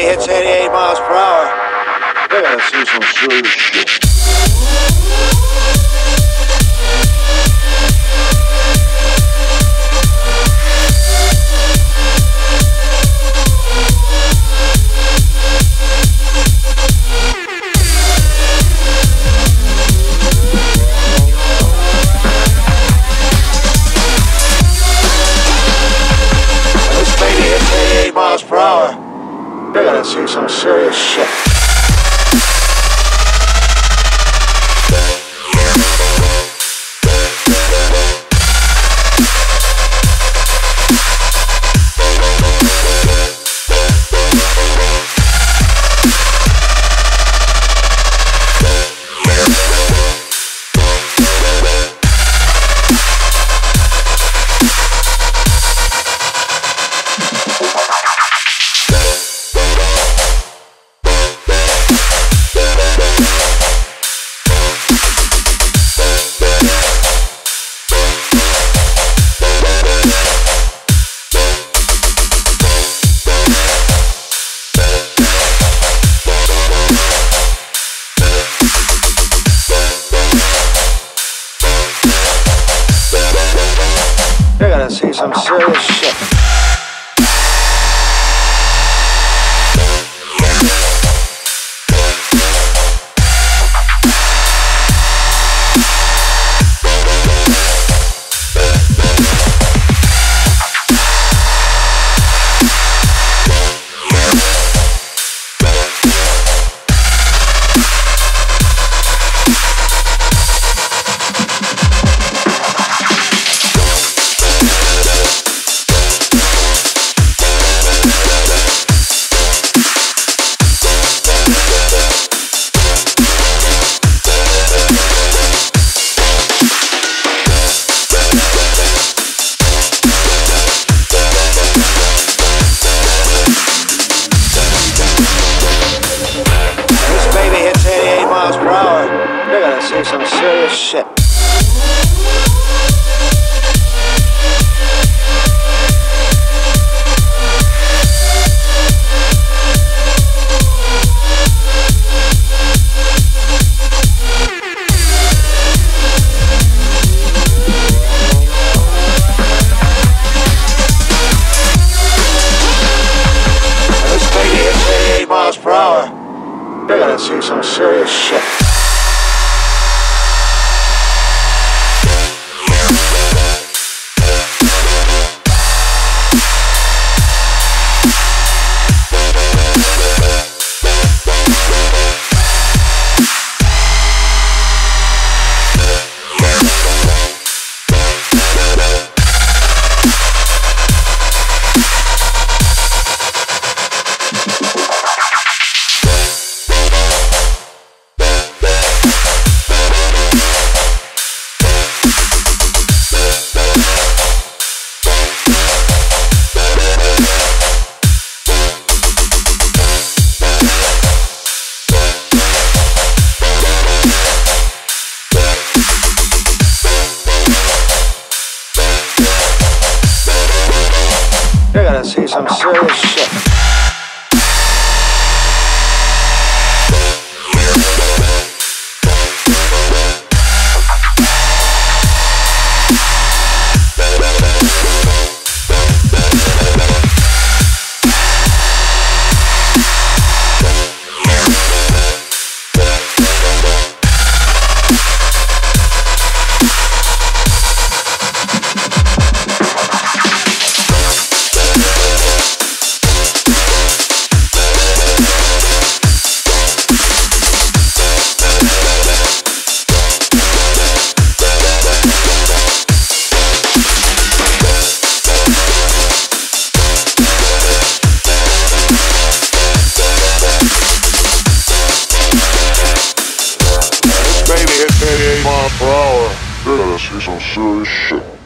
hits 88 miles per hour, they're gonna see some serious shit. This baby hits 88 miles per hour, gonna see some serious shit. See some serious shit. They're gonna see some serious shit. This baby hits 88 miles per hour, they're gonna see some serious shit. See some serious shit. This baby hits 88 per hour. They're gonna some serious shit.